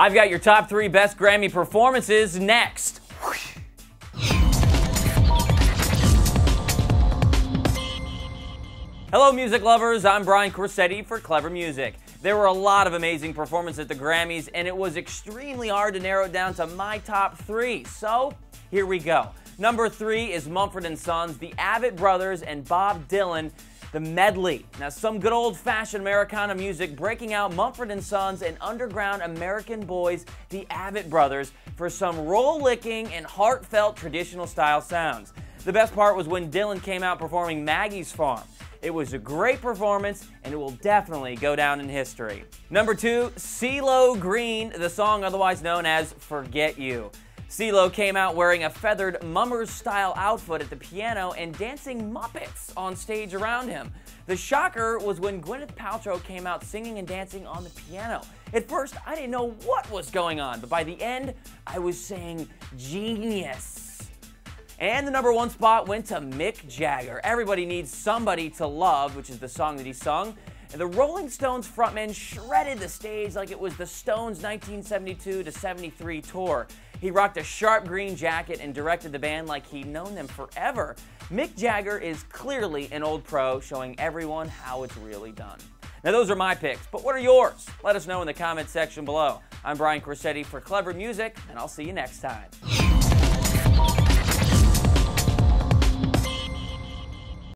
I've got your top three best Grammy performances next. Hello, music lovers. I'm Brian Corsetti for Clevver Music. There were a lot of amazing performances at the Grammys, and it was extremely hard to narrow it down to my top three. So, here we go. Number three is Mumford & Sons, the Avett Brothers, and Bob Dylan, the medley. Now, some good old-fashioned Americana music breaking out Mumford & Sons and underground American boys, the Avett Brothers, for some roll-licking and heartfelt traditional style sounds. The best part was when Dylan came out performing Maggie's Farm. It was a great performance, and it will definitely go down in history. Number two, CeeLo Green, the song otherwise known as Forget You. CeeLo came out wearing a feathered mummers-style outfit at the piano and dancing Muppets on stage around him. The shocker was when Gwyneth Paltrow came out singing and dancing on the piano. At first, I didn't know what was going on, but by the end, I was saying genius. And the number one spot went to Mick Jagger. Everybody Needs Somebody to Love, which is the song that he sung. And the Rolling Stones frontman shredded the stage like it was the Stones' 1972 to 73 tour. He rocked a sharp green jacket and directed the band like he'd known them forever. Mick Jagger is clearly an old pro, showing everyone how it's really done. Now, those are my picks, but what are yours? Let us know in the comment section below. I'm Brian Corsetti for Clevver Music, and I'll see you next time.